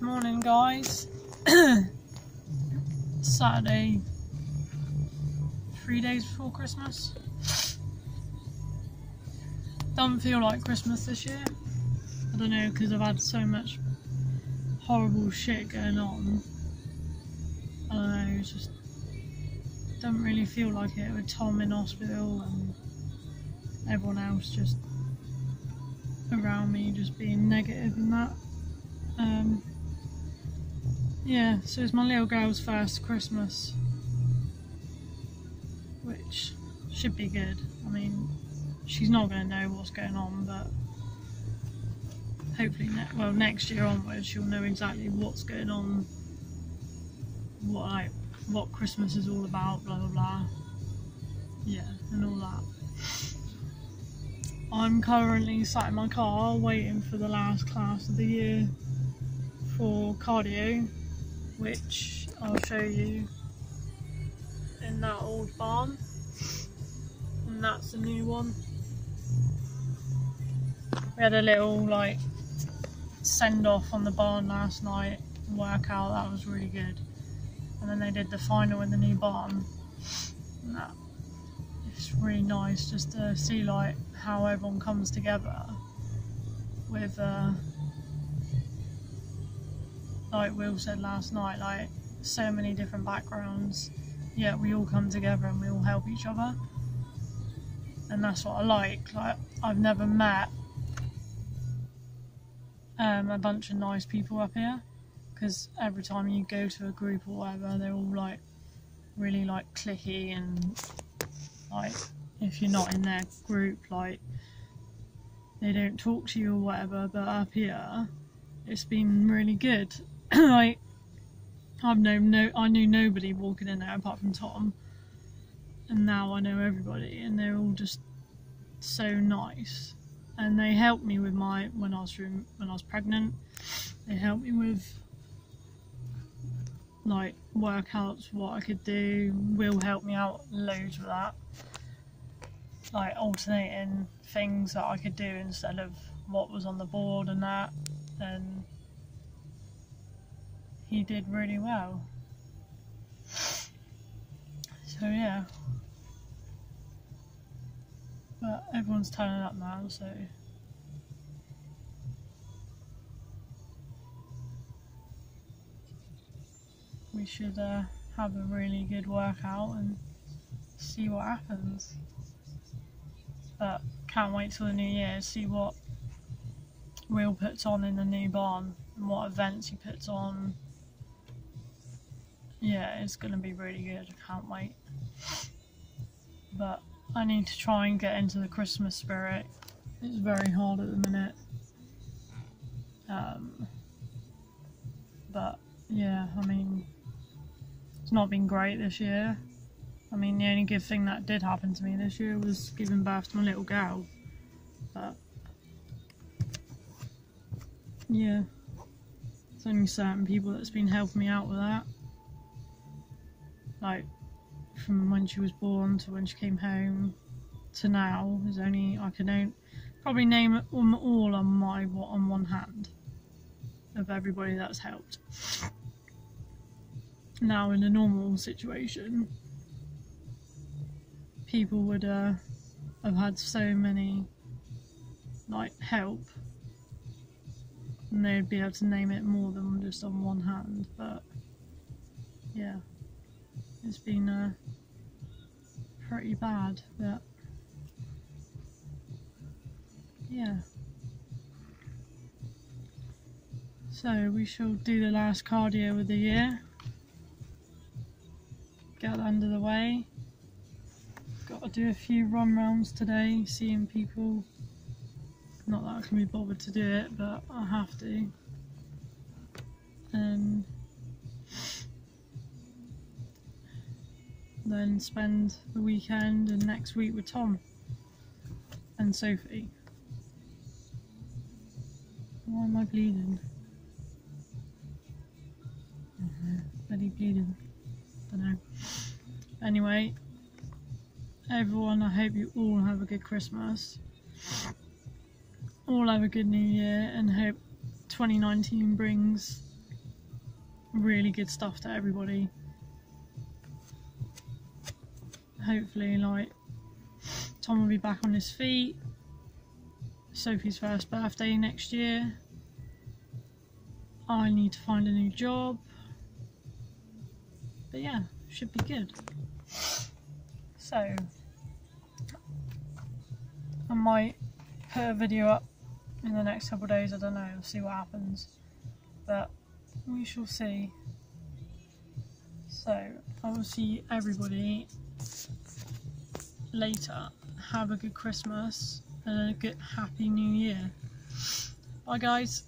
Morning, guys. Saturday, three days before Christmas. Doesn't feel like Christmas this year. I don't know because I've had so much horrible shit going on. I don't know, it just doesn't really feel like it with Tom in hospital and everyone else just around me just being negative and that. Yeah, so it's my little girl's first Christmas, which should be good. I mean, she's not going to know what's going on, but hopefully, ne- well, next year onwards, she'll know exactly what's going on, what I, what Christmas is all about, blah blah blah. Yeah, and all that. I'm currently sat in my car waiting for the last class of the year for cardio which I'll show you in that old barn. And that's the new one. We had a little like send off on the barn last night workout. That was really good. And then they did the final in the new barn. And that it's really nice just to see like how everyone comes together with uh, like Will said last night, like so many different backgrounds, yet we all come together and we all help each other. And that's what I like. Like I've never met um, a bunch of nice people up here because every time you go to a group or whatever, they're all like really like clicky and like if you're not in their group, like they don't talk to you or whatever. But up here, it's been really good. Like I've known no, I knew nobody walking in there apart from Tom, and now I know everybody, and they're all just so nice. And they helped me with my when I was when I was pregnant. They helped me with like workouts, what I could do. Will help me out loads with that. Like alternating things that I could do instead of what was on the board and that. And he did really well. So yeah. But everyone's turning up now, so we should uh, have a really good workout and see what happens. But can't wait till the new year see what Will puts on in the new barn and what events he puts on. Yeah, it's gonna be really good. I can't wait. But I need to try and get into the Christmas spirit. It's very hard at the minute. Um, but yeah, I mean, it's not been great this year. I mean, the only good thing that did happen to me this year was giving birth to my little girl. But yeah, there's only certain people that's been helping me out with that. Like from when she was born to when she came home to now, there's only I can own, probably name them all on my on one hand of everybody that's helped. Now, in a normal situation, people would uh, have had so many like help and they'd be able to name it more than just on one hand but yeah it's been uh, pretty bad but yeah. So we shall do the last cardio of the year. Get under the way. Got to do a few run rounds today seeing people. Not that I can be bothered to do it, but I have to. And then spend the weekend and next week with Tom and Sophie. Why am I bleeding? Mm-hmm. Bloody bleeding. Don't know. Anyway, everyone, I hope you all have a good Christmas all have a good new year and hope 2019 brings really good stuff to everybody. Hopefully, like, Tom will be back on his feet. Sophie's first birthday next year. I need to find a new job. But yeah, should be good. So, I might put a video up in the next couple days, I don't know, we'll see what happens. But we shall see. So, I will see everybody later. Have a good Christmas and a good Happy New Year. Bye guys.